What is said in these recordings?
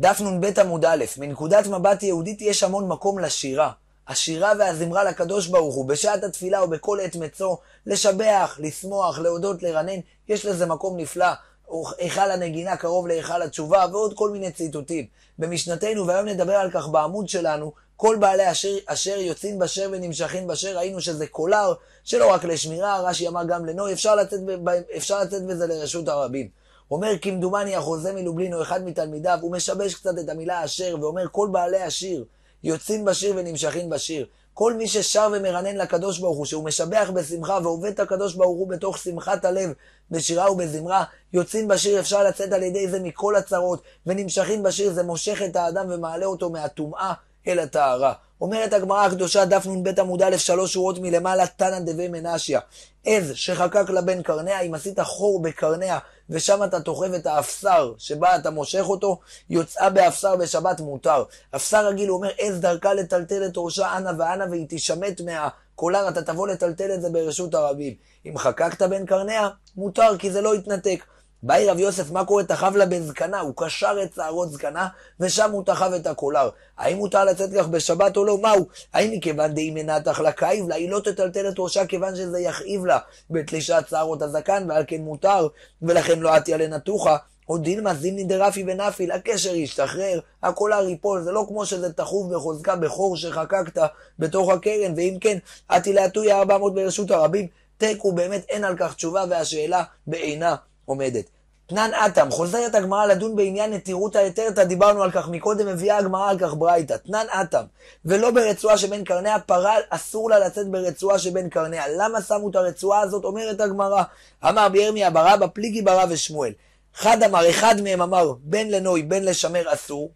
דף נ"ב עמוד א', מנקודת מבט יהודית יש המון מקום לשירה. השירה והזמרה לקדוש ברוך הוא, בשעת התפילה ובכל עת מצוא, לשבח, לשמוח, להודות, לרנן, יש לזה מקום נפלא. היכל הנגינה קרוב להיכל התשובה, ועוד כל מיני ציטוטים. במשנתנו, והיום נדבר על כך בעמוד שלנו, כל בעלי אשר, אשר יוצאים בשר ונמשכים בשר, ראינו שזה קולר, שלא רק לשמירה, רש"י אמר גם לנוי, אפשר אפשר לצאת בזה לרשות הרבים. אומר כמדומני החוזה מלובלין או אחד מתלמידיו, הוא משבש קצת את המילה אשר, ואומר כל בעלי השיר יוצאים בשיר ונמשכים בשיר. כל מי ששר ומרנן לקדוש ברוך הוא, שהוא משבח בשמחה ועובד את הקדוש ברוך הוא בתוך שמחת הלב, בשירה ובזמרה, יוצאים בשיר, אפשר לצאת על ידי זה מכל הצרות, ונמשכים בשיר, זה מושך את האדם ומעלה אותו מהטומאה אל הטהרה. אומרת הגמרא הקדושה, דף נ"ב עמוד א', שלוש שורות מלמעלה, תנא דבי מנשיה. עז שחקק לה בין קרניה, אם עשית חור בקרניה, ושם אתה תוכב את האפסר שבה אתה מושך אותו, יוצאה באפסר בשבת מותר. אפסר רגיל, הוא אומר, עז דרכה לטלטל את ראשה אנה ואנה, והיא תשמט מהקולר, אתה תבוא לטלטל את זה ברשות הרבים. אם חקקת בין קרניה, מותר, כי זה לא יתנתק. באי רב יוסף, מה קורה? תחב לה בזקנה, הוא קשר את שערות זקנה, ושם הוא תחב את הקולר. האם מותר לצאת כך בשבת או לא? מהו? האם מכיוון דאי מנתח לה כאיב לה, היא לא תטלטל את ראשה כיוון שזה יכאיב לה בתלישת שערות הזקן, ועל כן מותר, ולכן לא עטיה לנתוחה. או דילמה זימני דרפי ונפיל, הקשר ישתחרר, הקולר ייפול, זה לא כמו שזה תחוב בחוזקה בחור שחקקת בתוך הקרן, ואם כן, עתי להטויה 400 ברשות הרבים, תיקו באמת אין על כך תשובה, והשאלה בעינה עומדת. תנן אטם, חוזרת הגמרא לדון בעניין נטירות היתרתא, דיברנו על כך מקודם, מביאה הגמרא על כך ברייתא. תנן אטם, ולא ברצועה שבין קרניה, פרה אסור לה לצאת ברצועה שבין קרניה. למה שמו את הרצועה הזאת? אומרת הגמרא. אמר בירמיה ברא בפליגי ברא ושמואל. אחד אמר, אחד מהם אמר, בין לנוי, בין לשמר אסור.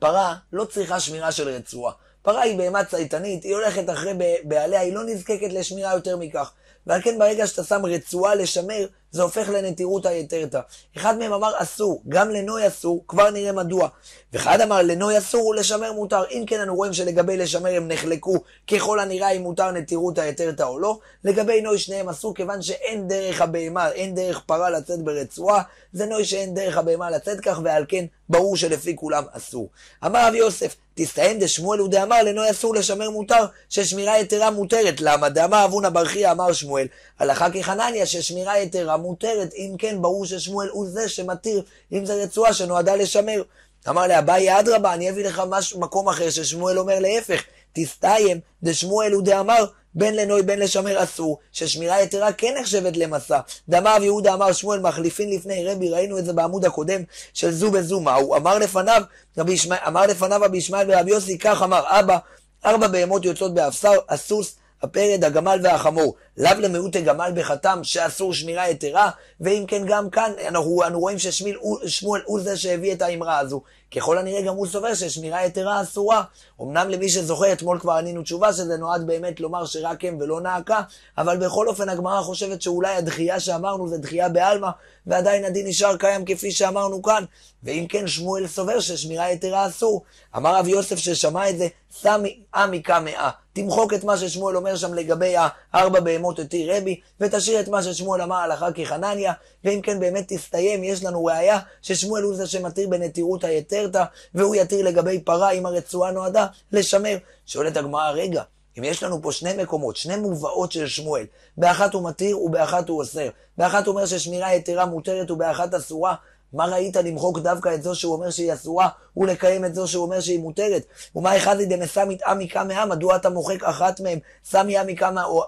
פרה לא צריכה שמירה של רצועה. פרה היא בהמה צייתנית, היא הולכת אחרי בעליה, היא לא נזקקת לשמירה יותר מכך. ועל כן ברגע שאתה שם רצועה לשמר, זה הופך לנטירות היתרתא. אחד מהם אמר אסור, גם לנוי אסור, כבר נראה מדוע. ואחד אמר לנוי אסור ולשמר מותר. אם כן, אנו רואים שלגבי לשמר הם נחלקו ככל הנראה אם מותר נטירות היתרתא או לא. לגבי נוי שניהם אסור, כיוון שאין דרך הבהמה, אין דרך פרה לצאת ברצועה, זה נוי שאין דרך הבהמה לצאת כך, ועל כן ברור שלפי כולם אסור. אמר רב יוסף, תסתיים דשמואל ודאמר לנוי אסור לשמר מותר, ששמירה יתרה מותרת. למה? דאמר אבונה ברכיה אמר שמואל, הלכה כחנניה ששמירה יתרה מותרת, אם כן ברור ששמואל הוא זה שמתיר, אם זו רצועה שנועדה לשמר. אמר לאביי, אדרבה, אני אביא לך מש, מקום אחר ששמואל אומר להפך, תסתיים דשמואל הוא דאמר, בין לנוי בין לשמר אסור, ששמירה יתרה כן נחשבת למסע. רב יהודה אמר שמואל מחליפין לפני רבי, ראינו את זה בעמוד הקודם של זו בזו, מה הוא אמר לפניו, רבי אמר לפניו רבי ישמעאל ורבי יוסי, כך אמר אבא, ארבע בהמות יוצאות באפסר, הסוס, הפרד, הגמל והחמור. לאו למיעוט הגמל בחתם שאסור שמירה יתרה, ואם כן גם כאן אנחנו, אנחנו רואים ששמואל הוא זה שהביא את האמרה הזו. ככל הנראה גם הוא סובר ששמירה יתרה אסורה. אמנם למי שזוכר, אתמול כבר ענינו תשובה שזה נועד באמת לומר שרק הם ולא נעקה, אבל בכל אופן הגמרא חושבת שאולי הדחייה שאמרנו זה דחייה בעלמא, ועדיין הדין נשאר קיים כפי שאמרנו כאן. ואם כן, שמואל סובר ששמירה יתרה אסור. אמר רב יוסף ששמע את זה, סמי עמי קמאה. תמחוק את מה ששמואל אומר שם לגבי הארבע בהמות התיר רבי, ותשאיר את מה ששמואל אמר הלכה כחנניה, ואם כן באמת תסתיים, יש לנו ראיה ששמואל הוא זה שמתיר בנטירות היתרתא, והוא יתיר לגבי פרה אם הרצועה נועדה לשמר. שואלת הגמרא, רגע, אם יש לנו פה שני מקומות, שני מובאות של שמואל, באחת הוא מתיר ובאחת הוא אוסר. באחת הוא אומר ששמירה יתרה מותרת ובאחת אסורה, מה ראית למחוק דווקא את זו שהוא אומר שהיא אסורה, ולקיים את זו שהוא אומר שהיא מותרת? ומה אחד לי דמסע מתאה מקמאה, מדוע אתה מוחק אחת מהם, סמיה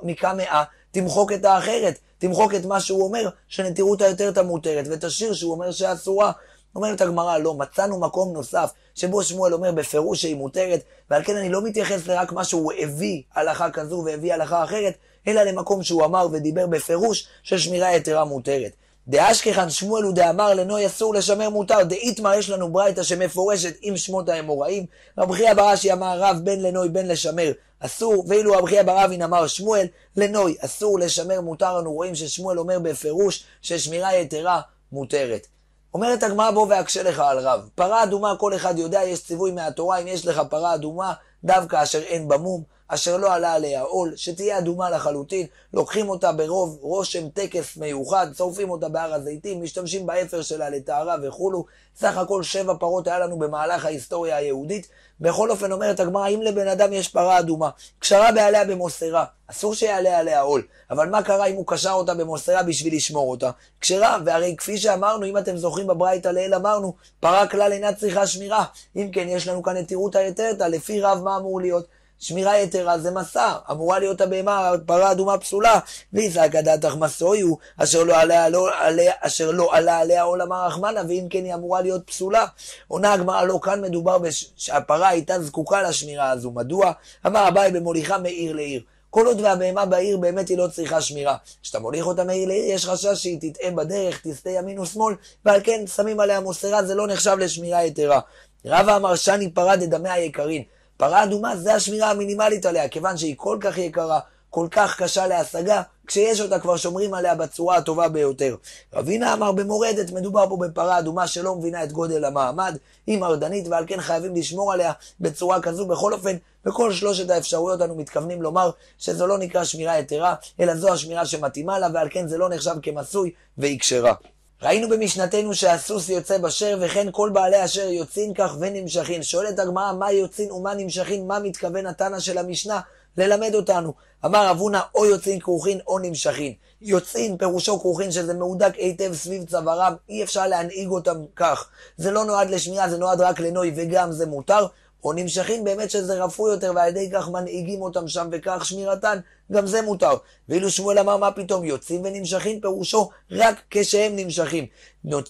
מקמאה, תמחוק את האחרת, תמחוק את מה שהוא אומר, שנטירות היותר תמותרת, ותשאיר שהוא אומר שאסורה. אומרת הגמרא, לא, מצאנו מקום נוסף, שבו שמואל אומר בפירוש שהיא מותרת, ועל כן אני לא מתייחס לרק מה שהוא הביא הלכה כזו והביא הלכה אחרת, אלא למקום שהוא אמר ודיבר בפירוש ששמירה יתרה מותרת. דאשכחן שמואל הוא דאמר לנוי אסור לשמר מותר, דאיתמר יש לנו ברייתא שמפורשת עם שמות האמוראים. רב חייא בר אשי אמר רב בין לנוי בין לשמר אסור, ואילו רב חייא בר אבין אמר שמואל לנוי אסור לשמר מותר, אנו רואים ששמואל אומר בפירוש ששמירה יתרה מותרת. אומרת הגמרא בוא ואקשה לך על רב. פרה אדומה כל אחד יודע, יש ציווי מהתורה, אם יש לך פרה אדומה, דווקא אשר אין בה מום, אשר לא עלה עליה עול, שתהיה אדומה לחלוטין, לוקחים אותה ברוב רושם טקס מיוחד, שורפים אותה בהר הזיתים, משתמשים באפר שלה לטהרה וכולו. סך הכל שבע פרות היה לנו במהלך ההיסטוריה היהודית. בכל אופן אומרת הגמרא, אם לבן אדם יש פרה אדומה, קשרה בעליה במוסרה, אסור שיעלה עליה עול. אבל מה קרה אם הוא קשר אותה במוסרה בשביל לשמור אותה? כשרה, והרי כפי שאמרנו, אם אתם זוכרים בברייתא לעיל אמרנו, פרה כלל אינה צריכה שמירה. אם כן, יש לנו כאן את תירותא יתרתא, לפי רב מה אמור להיות? שמירה יתרה זה מסע, אמורה להיות הבהמה, פרה אדומה פסולה, ויזעק הדתך מסויו, אשר לא עלה, לא, עליה, לא עלה עליה עולם הרחמנה, ואם כן היא אמורה להיות פסולה. עונה הגמרא, לא כאן מדובר שהפרה הייתה זקוקה לשמירה הזו. מדוע? אמר אביי במוליכה מעיר לעיר. כל עוד והבהמה בעיר באמת היא לא צריכה שמירה. כשאתה מוליך אותה מעיר לעיר, יש חשש שהיא תטעה בדרך, תסטה ימין ושמאל, ועל כן שמים עליה מוסרה, זה לא נחשב לשמירה יתרה. רבא אמר שני פרה דדמי היקרין. פרה אדומה זה השמירה המינימלית עליה, כיוון שהיא כל כך יקרה, כל כך קשה להשגה, כשיש אותה כבר שומרים עליה בצורה הטובה ביותר. רבינה אמר במורדת, מדובר פה בפרה אדומה שלא מבינה את גודל המעמד, היא מרדנית ועל כן חייבים לשמור עליה בצורה כזו. בכל אופן, בכל שלושת האפשרויות אנו מתכוונים לומר שזו לא נקרא שמירה יתרה, אלא זו השמירה שמתאימה לה, ועל כן זה לא נחשב כמסוי והיא כשרה. ראינו במשנתנו שהסוס יוצא בשר, וכן כל בעלי אשר יוצאים כך ונמשכים. שואלת הגמרא, מה יוצאים ומה נמשכים? מה מתכוון התנא של המשנה? ללמד אותנו. אמר אבונה, או יוצאים כרוכין או נמשכים. יוצאים, פירושו כרוכין, שזה מהודק היטב סביב צווארם, אי אפשר להנהיג אותם כך. זה לא נועד לשמיעה, זה נועד רק לנוי, וגם זה מותר. או נמשכים באמת שזה רפוי יותר, ועל ידי כך מנהיגים אותם שם, וכך שמירתן, גם זה מותר. ואילו שמואל אמר, מה פתאום, יוצאים ונמשכים, פירושו רק כשהם נמשכים.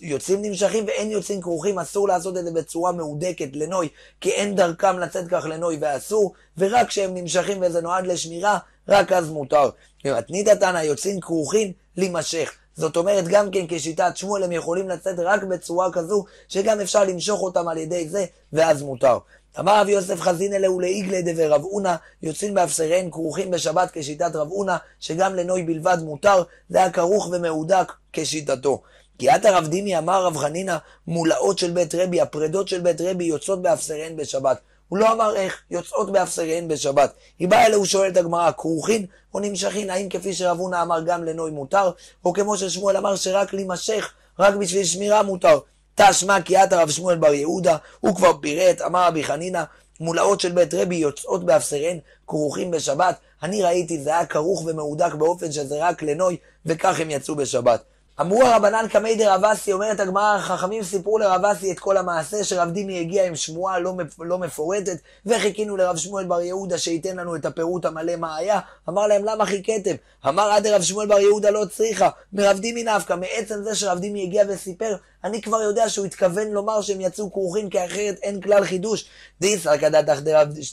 יוצאים נמשכים ואין יוצאים כרוכים, אסור לעשות את זה בצורה מהודקת לנוי, כי אין דרכם לצאת כך לנוי ואסור, ורק כשהם נמשכים וזה נועד לשמירה, רק אז מותר. מתנית תנא יוצאים כרוכים להימשך. זאת אומרת, גם כן כשיטת שמואל הם יכולים לצאת רק בצורה כזו, שגם אפשר למשוך אותם על ידי זה, ואז מותר. אמר רבי יוסף חזין אלה ולעיגלי דבי רב אונה, יוצאים באפסריהן כרוכים בשבת כשיטת רב אונה, שגם לנוי בלבד מותר, זה היה כרוך ומהודק כשיטתו. כי עתה רב דימי אמר רב חנינא, מולאות של בית רבי, הפרדות של בית רבי יוצאות באפסריהן בשבת. הוא לא אמר איך, יוצאות באפסריהן בשבת. היא באה אליה, הוא שואל את הגמרא, כרוכין או נמשכין? האם כפי שרב הונא אמר גם לנוי מותר, או כמו ששמואל אמר שרק להימשך, רק בשביל שמירה מותר. תשמע כי עתה רב שמואל בר יהודה, הוא כבר פירט, אמר רבי חנינא, מולאות של בית רבי יוצאות באפסריהן, כרוכים בשבת. אני ראיתי, זה היה כרוך ומהודק באופן שזה רק לנוי, וכך הם יצאו בשבת. אמרו הרבנן קמי דרבסי, אומרת הגמרא, החכמים סיפרו לרבסי את כל המעשה שרב דימי הגיע עם שמועה לא, לא מפורטת, וחיכינו לרב שמואל בר יהודה שייתן לנו את הפירוט המלא מה היה. אמר להם, למה חיכיתם? אמר עד רב שמואל בר יהודה לא צריכה, מרב דימי נפקא, מעצם זה שרב דימי הגיע וסיפר, אני כבר יודע שהוא התכוון לומר שהם יצאו כרוכים, כי אחרת אין כלל חידוש. דיסר כדתך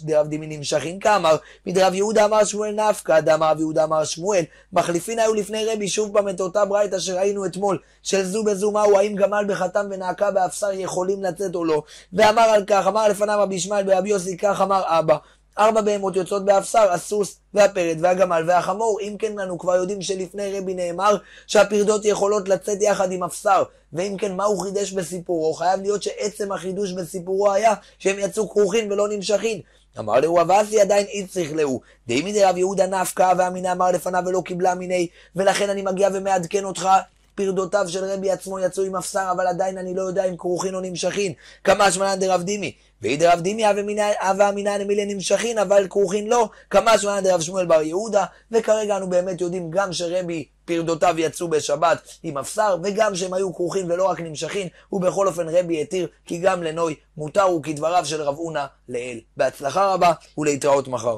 דרב דימי נמשכין כאמר, מדרב יהודה אמר שמואל נפקא, דאמר רב יהודה אמר שמואל, מחליפין היו לפני רבי שוב פעם את אותה ברייתא שראינו אתמול, של זו בזו מהו, האם גמל בחתם ונעקה באפסר יכולים לצאת או לא. ואמר על כך, אמר לפניו רבי ישמעאל ברבי יוסי, כך אמר אבא. ארבע בהמות יוצאות באפסר, הסוס והפרד והגמל והחמור. אם כן, אנו כבר יודעים שלפני רבי נאמר שהפרדות יכולות לצאת יחד עם אפסר. ואם כן, מה הוא חידש בסיפורו? חייב להיות שעצם החידוש בסיפורו היה שהם יצאו כרוכין ולא נמשכין. אמר להו אבסי עדיין אי צריך להו. די מדי רב יהודה נפקא ואמינה אמר לפניו ולא קיבלה מיני, ולכן אני מגיע ומעדכן אותך פרדותיו של רבי עצמו יצאו עם אפסר, אבל עדיין אני לא יודע אם כרוכין או נמשכין. כמה שמען דרב דימי. ואידרב דימי הווה אמינן אמיליה נמשכין, אבל כרוכין לא. כמה שמען דרב שמואל בר יהודה. וכרגע אנו באמת יודעים גם שרבי פרדותיו יצאו בשבת עם אפסר, וגם שהם היו כרוכין ולא רק נמשכין, ובכל אופן רבי התיר, כי גם לנוי מותר הוא כדבריו של רב אונה לאל. בהצלחה רבה ולהתראות מחר.